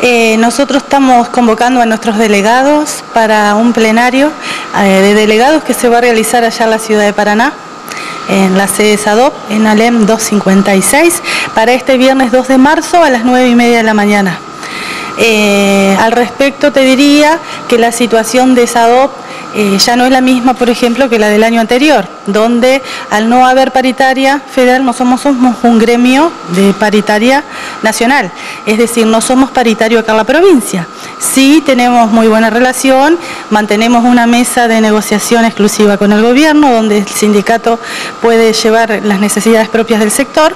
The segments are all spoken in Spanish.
Eh, nosotros estamos convocando a nuestros delegados para un plenario eh, de delegados que se va a realizar allá en la ciudad de Paraná, en la sede SADOP, en ALEM 256, para este viernes 2 de marzo a las 9 y media de la mañana. Eh, al respecto te diría que la situación de SADOP eh, ya no es la misma, por ejemplo, que la del año anterior, donde al no haber paritaria federal no somos, un gremio de paritaria nacional, es decir, no somos paritario acá en la provincia. Sí tenemos muy buena relación, mantenemos una mesa de negociación exclusiva con el gobierno, donde el sindicato puede llevar las necesidades propias del sector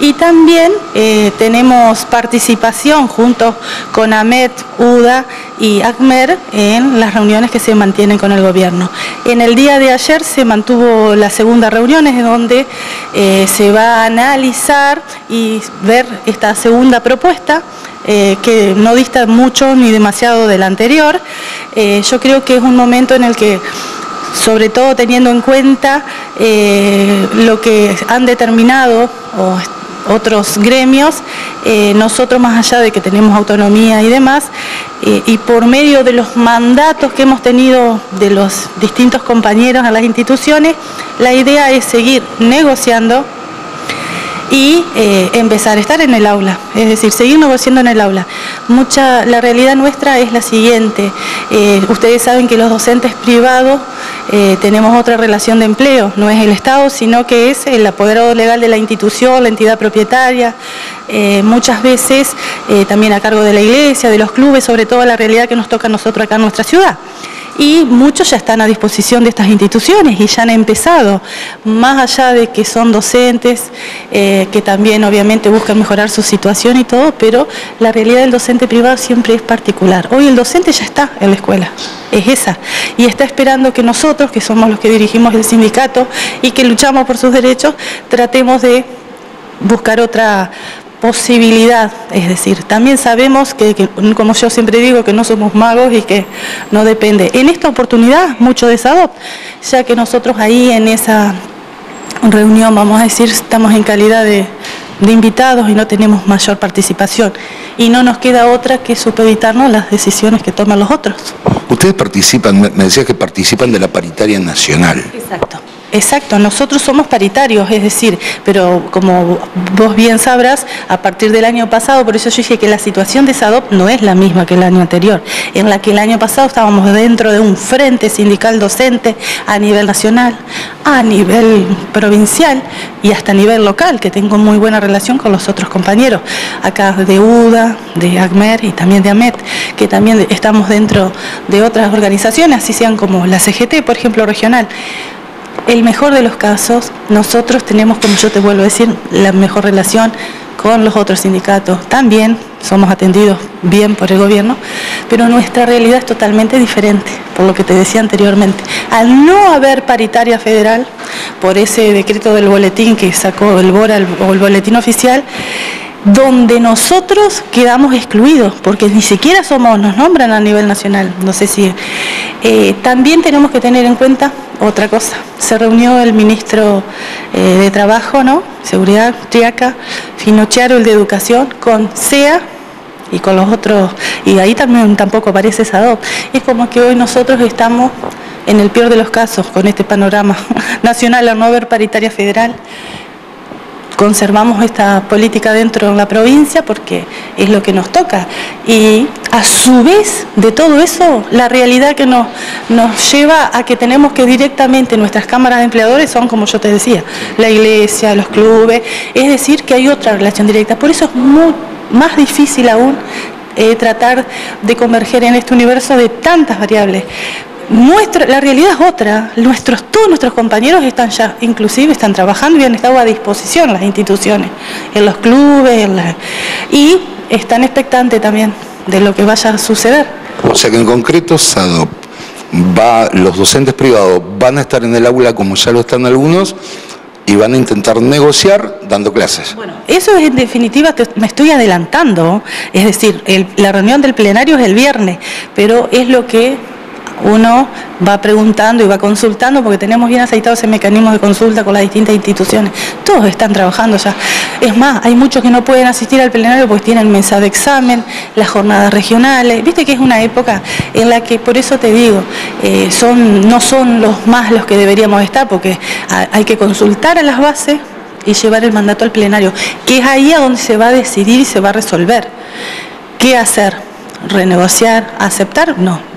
y también eh, tenemos participación junto con AMET, UDA y ACMER en las reuniones que se mantienen con el gobierno. En el día de ayer se mantuvo la segunda reunión, en donde eh, se va a analizar y ver esta segunda propuesta. Eh, que no dista mucho ni demasiado de la anterior. yo creo que es un momento en el que sobre todo teniendo en cuenta lo que han determinado otros gremios, eh, nosotros más allá de que tenemos autonomía y demás, eh, y por medio de los mandatos que hemos tenido de los distintos compañeros a las instituciones, la idea es seguir negociando y eh, empezar a estar en el aula, es decir, seguir negociando en el aula. Mucha, la realidad nuestra es la siguiente, ustedes saben que los docentes privados eh, tenemos otra relación de empleo, no es el Estado, sino que es el apoderado legal de la institución, la entidad propietaria, eh, muchas veces eh, también a cargo de la iglesia, de los clubes, sobre todo la realidad que nos toca a nosotros acá en nuestra ciudad y muchos ya están a disposición de estas instituciones y ya han empezado, más allá de que son docentes, eh, que también obviamente buscan mejorar su situación y todo, pero la realidad del docente privado siempre es particular. Hoy el docente ya está en la escuela, es esa, y está esperando que nosotros, que somos los que dirigimos el sindicato y que luchamos por sus derechos, tratemos de buscar otra posibilidad, es decir, también sabemos que, como yo siempre digo, que no somos magos y que no depende. En esta oportunidad, mucho de SADOP, ya que nosotros ahí en esa reunión, vamos a decir, estamos en calidad de, invitados y no tenemos mayor participación. Y no nos queda otra que supeditarnos las decisiones que toman los otros. Ustedes participan, me decías que participan de la paritaria nacional. Exacto. Exacto, nosotros somos paritarios, es decir, pero como vos bien sabrás, a partir del año pasado, por eso yo dije que la situación de SADOP no es la misma que el año anterior, en la que el año pasado estábamos dentro de un frente sindical docente a nivel nacional, a nivel provincial y hasta a nivel local, que tengo muy buena relación con los otros compañeros, acá de UDA, de ACMER y también de AMET, que también estamos dentro de otras organizaciones, así sean como la CGT, por ejemplo, regional el mejor de los casos, nosotros tenemos, como yo te vuelvo a decir, la mejor relación con los otros sindicatos. También somos atendidos bien por el gobierno, pero nuestra realidad es totalmente diferente, por lo que te decía anteriormente. Al no haber paritaria federal, por ese decreto del boletín que sacó el BORA o el boletín oficial, donde nosotros quedamos excluidos, porque ni siquiera somos, nos nombran a nivel nacional, no sé si... Eh, también tenemos que tener en cuenta otra cosa. Se reunió el ministro eh, de Trabajo, ¿no? Seguridad, Triaca, Finochiaro, el de Educación, con SEA y con los otros, y ahí también tampoco aparece SADOP. Es como que hoy nosotros estamos en el peor de los casos con este panorama nacional, al no haber paritaria federal conservamos esta política dentro de la provincia porque es lo que nos toca. Y a su vez de todo eso, la realidad que nos, nos lleva a que tenemos que directamente nuestras cámaras de empleadores son, como yo te decía, la iglesia, los clubes, es decir, que hay otra relación directa. Por eso es más difícil aún eh, tratar de converger en este universo de tantas variables la realidad es otra. Nuestros, todos nuestros compañeros están ya, inclusive están trabajando y han estado a disposición en las instituciones, en los clubes, y están expectantes también de lo que vaya a suceder. O sea que en concreto SADOP va, los docentes privados van a estar en el aula como ya lo están algunos y van a intentar negociar dando clases. Bueno, eso es en definitiva, me estoy adelantando, es decir, la reunión del plenario es el viernes, pero es lo que uno va preguntando y va consultando porque tenemos bien aceitados ese mecanismo de consulta con las distintas instituciones. Todos están trabajando ya. Es más, hay muchos que no pueden asistir al plenario porque tienen mesa de examen, las jornadas regionales. Viste que es una época en la que, por eso te digo, eh, son, no son los más los que deberíamos estar, porque hay que consultar a las bases y llevar el mandato al plenario, que es ahí a donde se va a decidir y se va a resolver. ¿Qué hacer? ¿Renegociar? ¿Aceptar? No